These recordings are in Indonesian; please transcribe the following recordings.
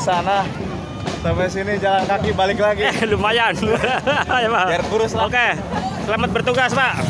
sana sampai sini jalan kaki balik lagi. Lumayan. Biar kurus lah. Oke. Selamat bertugas, Pak.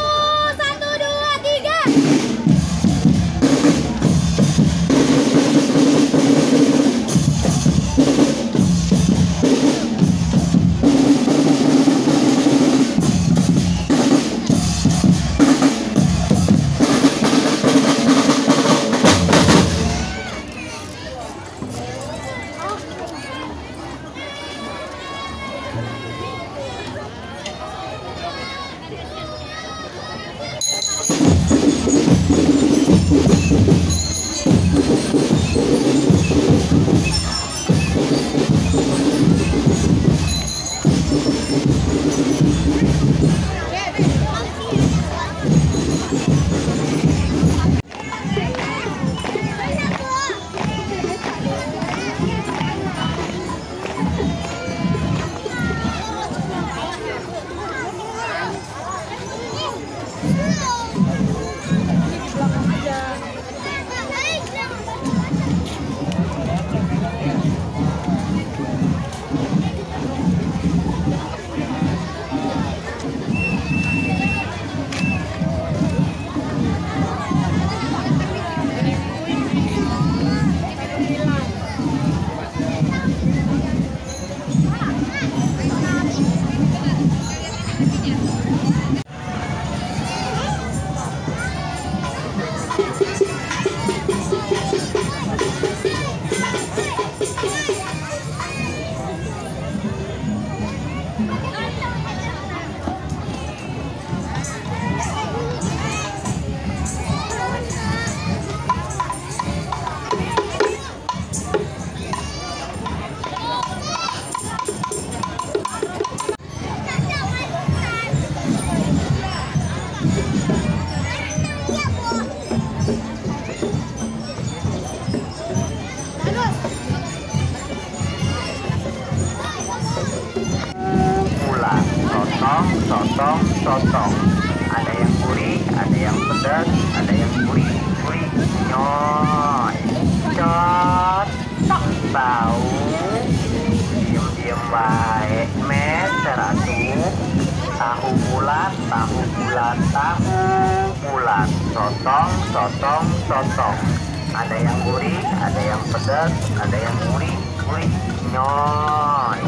ada yang gurih ada yang pedas ada yang gurih gurih nyoy.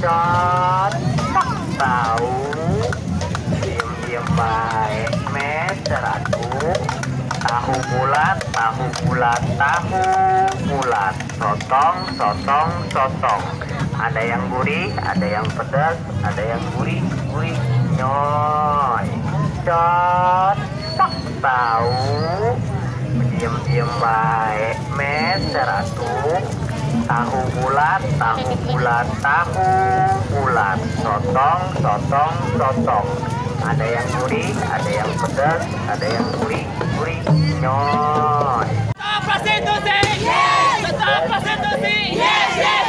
Cot tahu. Diem diem baik meter atuh tahu bulat tahu bulat tahu bulat. Sotong sotong sotong. Ada yang gurih ada yang pedas ada yang gurih gurih nyoy. Cot tahu diem diem baik meter atuh tahu bulat tahu bulat tahu bulat sotong sotong sotong ada yang gurih ada yang pedas ada yang gurih gurih nyoy Prostitusi! Yes! Betul prostitusi! Yes, yes,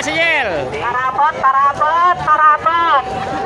yel, kasih yel. Parabot, parabot, parabot.